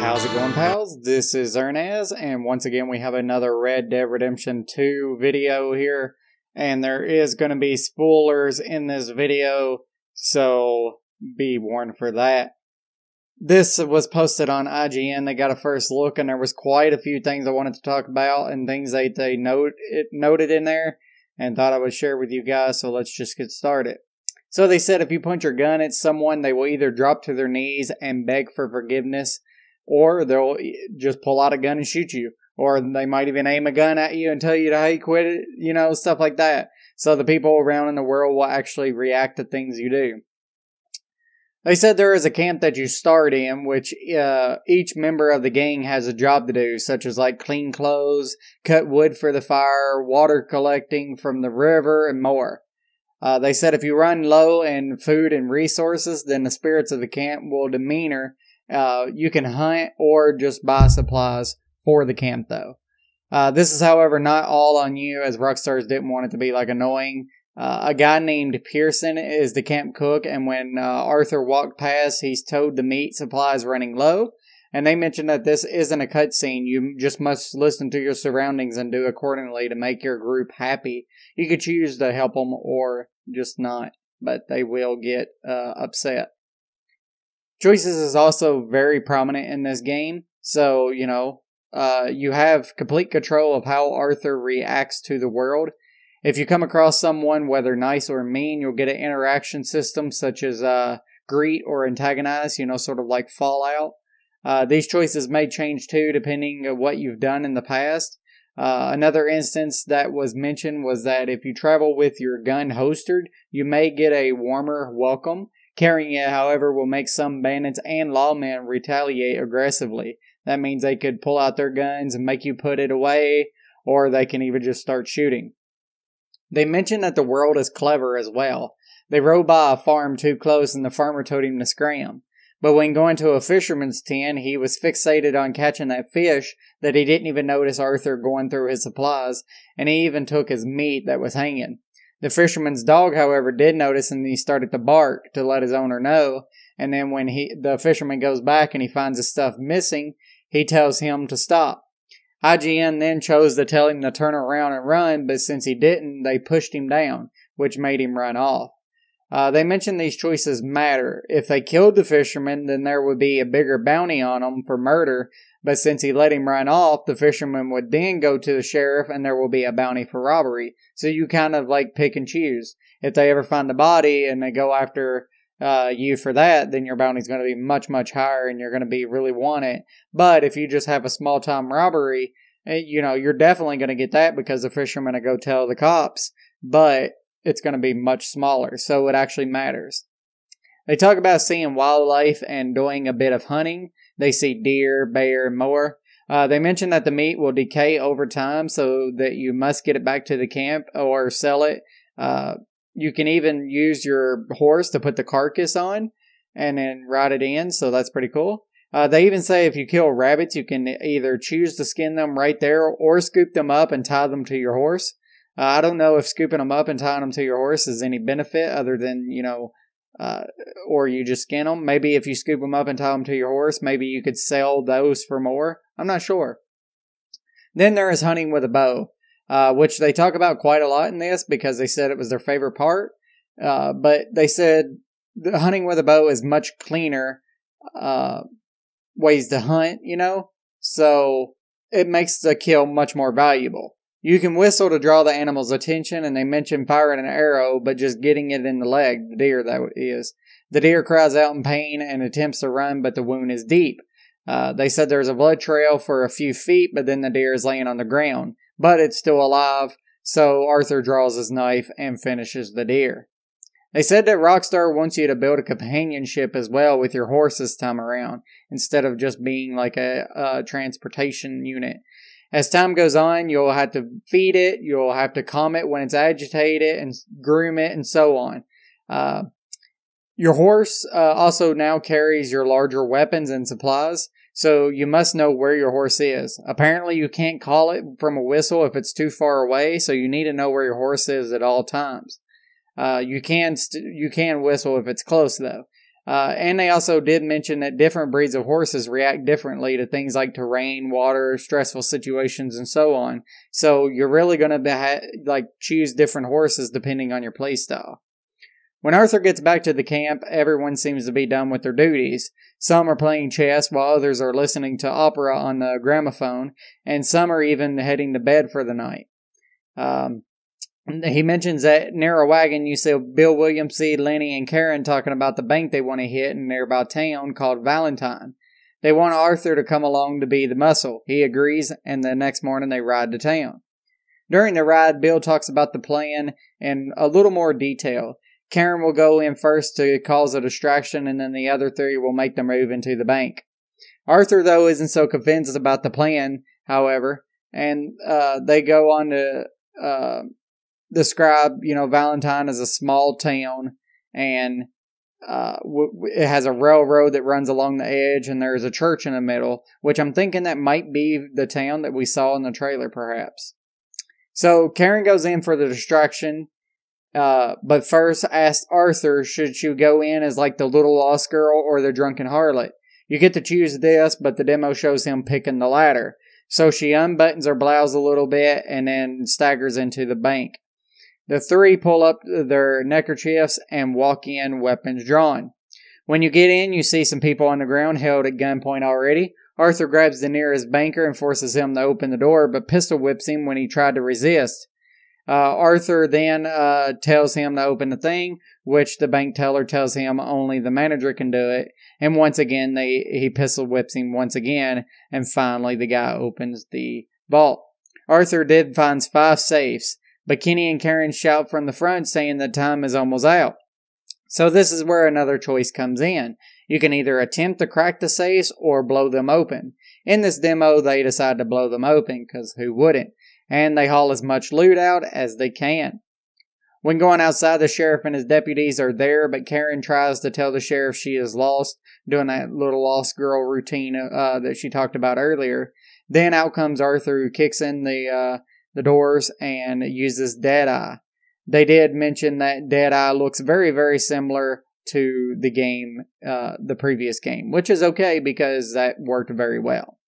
How's it going, pals? This is Ernez, and once again, we have another Red Dead Redemption 2 video here. And there is going to be spoilers in this video, so be warned for that. This was posted on IGN. They got a first look, and there was quite a few things I wanted to talk about and things that they note noted in there, and thought I would share with you guys. So let's just get started. So they said if you point your gun at someone, they will either drop to their knees and beg for forgiveness or they'll eh, just pull out a gun and shoot you, or they might even aim a gun at you and tell you to hey quit it, you know, stuff like that. So the people around in the world will actually react to things you do. They said there is a camp that you start in, which uh, each member of the gang has a job to do, such as like clean clothes, cut wood for the fire, water collecting from the river, and more. Uh, they said if you run low in food and resources, then the spirits of the camp will demeanor uh, you can hunt or just buy supplies for the camp, though. Uh, this is, however, not all on you, as Rockstars didn't want it to be like annoying. Uh, a guy named Pearson is the camp cook, and when uh, Arthur walked past, he's told the meat supply is running low. And they mentioned that this isn't a cutscene. You just must listen to your surroundings and do accordingly to make your group happy. You could choose to help them or just not, but they will get uh, upset. Choices is also very prominent in this game. So, you know, uh, you have complete control of how Arthur reacts to the world. If you come across someone, whether nice or mean, you'll get an interaction system such as uh, greet or antagonize, you know, sort of like Fallout. Uh, these choices may change too, depending on what you've done in the past. Uh, another instance that was mentioned was that if you travel with your gun holstered, you may get a warmer welcome. Carrying it, however, will make some bandits and lawmen retaliate aggressively. That means they could pull out their guns and make you put it away, or they can even just start shooting. They mention that the world is clever as well. They rode by a farm too close and the farmer told him to scram. But when going to a fisherman's tent, he was fixated on catching that fish that he didn't even notice Arthur going through his supplies, and he even took his meat that was hanging. The fisherman's dog, however, did notice and he started to bark to let his owner know. And then when he the fisherman goes back and he finds his stuff missing, he tells him to stop. IGN then chose to tell him to turn around and run, but since he didn't, they pushed him down, which made him run off. Uh, they mentioned these choices matter. If they killed the fisherman, then there would be a bigger bounty on them for murder, but since he let him run off, the fisherman would then go to the sheriff and there will be a bounty for robbery. So you kind of like pick and choose. If they ever find the body and they go after uh, you for that, then your bounty's going to be much, much higher and you're going to be really wanted. But if you just have a small time robbery, eh, you know, you're definitely going to get that because the fisherman to go tell the cops. But it's going to be much smaller, so it actually matters. They talk about seeing wildlife and doing a bit of hunting. They see deer, bear, and more. Uh, they mention that the meat will decay over time, so that you must get it back to the camp or sell it. Uh, you can even use your horse to put the carcass on and then ride it in, so that's pretty cool. Uh, they even say if you kill rabbits, you can either choose to skin them right there or scoop them up and tie them to your horse. Uh, I don't know if scooping them up and tying them to your horse is any benefit other than, you know, uh, or you just skin them. Maybe if you scoop them up and tie them to your horse, maybe you could sell those for more. I'm not sure. Then there is hunting with a bow, uh, which they talk about quite a lot in this because they said it was their favorite part. Uh, but they said the hunting with a bow is much cleaner uh, ways to hunt, you know? So it makes the kill much more valuable. You can whistle to draw the animal's attention, and they mention firing an arrow, but just getting it in the leg, the deer that is. The deer cries out in pain and attempts to run, but the wound is deep. Uh, they said there's a blood trail for a few feet, but then the deer is laying on the ground. But it's still alive, so Arthur draws his knife and finishes the deer. They said that Rockstar wants you to build a companionship as well with your horse this time around, instead of just being like a, a transportation unit. As time goes on, you'll have to feed it, you'll have to calm it when it's agitated, and groom it, and so on. Uh, your horse uh, also now carries your larger weapons and supplies, so you must know where your horse is. Apparently, you can't call it from a whistle if it's too far away, so you need to know where your horse is at all times. Uh, you can st- you can whistle if it's close though. Uh, and they also did mention that different breeds of horses react differently to things like terrain, water, stressful situations, and so on. So you're really going to ha- like choose different horses depending on your playstyle. When Arthur gets back to the camp, everyone seems to be done with their duties. Some are playing chess while others are listening to opera on the gramophone, and some are even heading to bed for the night. Um, he mentions that near a wagon you see Bill Williams, see Lenny, and Karen talking about the bank they want to hit in nearby town called Valentine. They want Arthur to come along to be the muscle. He agrees, and the next morning they ride to town. During the ride, Bill talks about the plan in a little more detail. Karen will go in first to cause a distraction, and then the other three will make the move into the bank. Arthur, though, isn't so convinced about the plan, however, and uh, they go on to uh, describe, you know, Valentine as a small town, and uh, w- it has a railroad that runs along the edge, and there's a church in the middle, which I'm thinking that might be the town that we saw in the trailer, perhaps. So Karen goes in for the distraction uh, but first asked Arthur should she go in as like the little lost girl or the drunken harlot. You get to choose this, but the demo shows him picking the latter. So she unbuttons her blouse a little bit and then staggers into the bank. The three pull up their neckerchiefs and walk in, weapons drawn. When you get in, you see some people on the ground held at gunpoint already. Arthur grabs the nearest banker and forces him to open the door, but pistol whips him when he tried to resist. Uh, Arthur then uh, tells him to open the thing, which the bank teller tells him only the manager can do it. And once again, they he pistol whips him once again, and finally the guy opens the vault. Arthur did finds five safes, but Kenny and Karen shout from the front saying the time is almost out. So this is where another choice comes in. You can either attempt to crack the safes or blow them open. In this demo, they decide to blow them open, because who wouldn't? And they haul as much loot out as they can. When going outside, the sheriff and his deputies are there, but Karen tries to tell the sheriff she is lost, doing that little lost girl routine uh, that she talked about earlier. Then out comes Arthur, who kicks in the uh, the doors and uses Deadeye. They did mention that Deadeye looks very, very similar to the game, uh, the previous game, which is okay because that worked very well.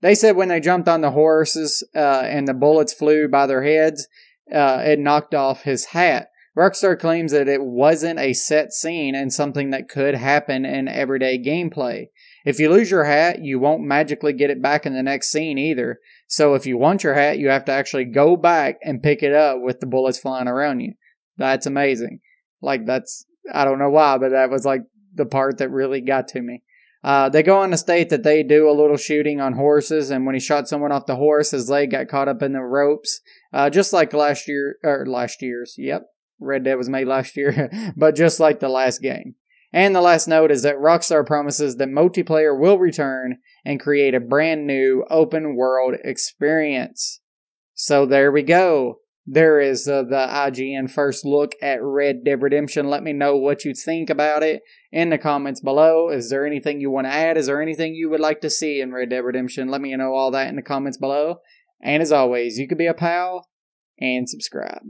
They said when they jumped on the horses uh, and the bullets flew by their heads, uh, it knocked off his hat. Rockstar claims that it wasn't a set scene and something that could happen in everyday gameplay. If you lose your hat, you won't magically get it back in the next scene either. So if you want your hat, you have to actually go back and pick it up with the bullets flying around you. That's amazing. Like that's I don't know why, but that was like the part that really got to me. Uh, they go on to state that they do a little shooting on horses, and when he shot someone off the horse, his leg got caught up in the ropes, uh, just like last year, or last year's. Yep, Red Dead was made last year, but just like the last game. And the last note is that Rockstar promises that multiplayer will return and create a brand new open world experience. So there we go there is uh, the IGN first look at Red Dead Redemption. Let me know what you think about it in the comments below. Is there anything you want to add? Is there anything you would like to see in Red Dead Redemption? Let me know all that in the comments below. And as always, you could be a pal and subscribe.